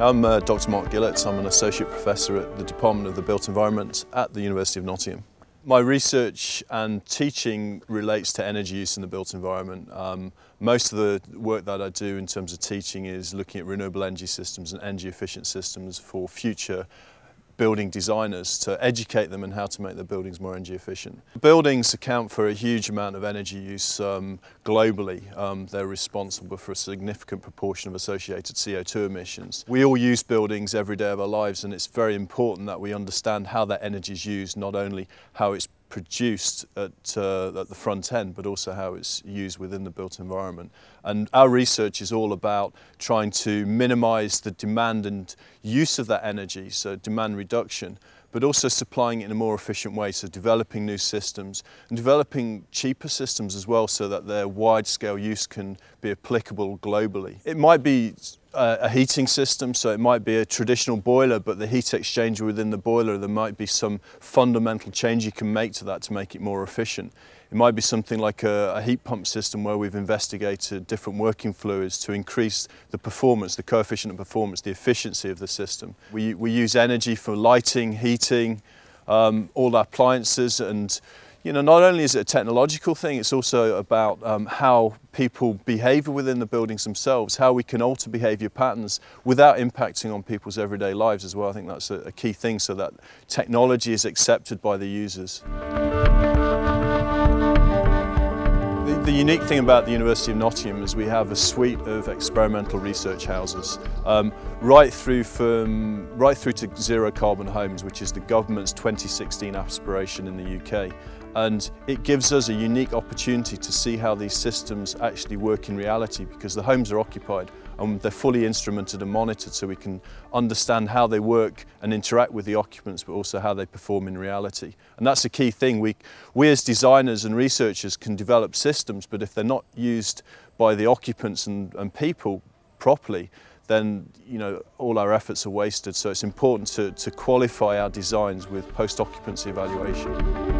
I'm uh, Dr Mark Gillott. I'm an Associate Professor at the Department of the Built Environment at the University of Nottingham. My research and teaching relates to energy use in the built environment. Um, most of the work that I do in terms of teaching is looking at renewable energy systems and energy efficient systems for future building designers to educate them on how to make their buildings more energy efficient. Buildings account for a huge amount of energy use um, globally. Um, they're responsible for a significant proportion of associated CO2 emissions. We all use buildings every day of our lives and it's very important that we understand how that energy is used, not only how it's produced at, uh, at the front end, but also how it's used within the built environment. And our research is all about trying to minimize the demand and use of that energy, so demand reduction, but also supplying it in a more efficient way, so developing new systems and developing cheaper systems as well so that their wide-scale use can be applicable globally. It might be a heating system, so it might be a traditional boiler, but the heat exchanger within the boiler, there might be some fundamental change you can make to that to make it more efficient. It might be something like a, a, heat pump system where we've investigated different working fluids to increase the performance, the coefficient of performance, the efficiency of the system. We, we use energy for lighting, heating, um, all appliances and you know, not only is it a technological thing, it's also about um, how people behave within the buildings themselves, how we can alter behaviour patterns without impacting on people's everyday lives as well. I think that's a, a key thing so that technology is accepted by the users. The unique thing about the University of Nottingham is we have a suite of experimental research houses, um, right through from right through to zero carbon homes, which is the government's 2016 aspiration in the UK. And it gives us a unique opportunity to see how these systems actually work in reality because the homes are occupied and they're fully instrumented and monitored so we can understand how they work and interact with the occupants but also how they perform in reality. And that's a key thing. We, we as designers and researchers can develop systems but if they're not used by the occupants and, and people properly then you know all our efforts are wasted so it's important to, to qualify our designs with post-occupancy evaluation.